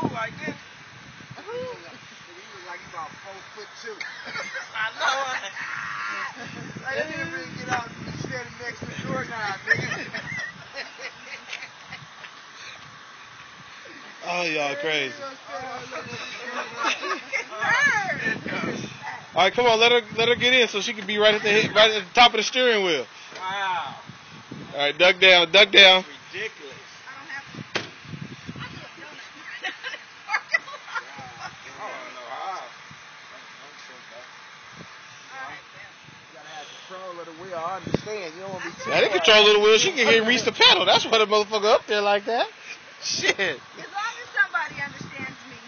fool like this. he was like about four foot two. I know. like, that nigga really get out and stand next to Jordan, nigga. Oh, y'all crazy. All right, come on, let her let her get in so she can be right at the right at the top of the steering wheel. Wow. All right, duck down, duck down. Ridiculous. Of the wheel. I understand. You don't want to be too Now they far. control of the wheel. She can get reach the pedal. That's why the motherfucker up there like that. Shit.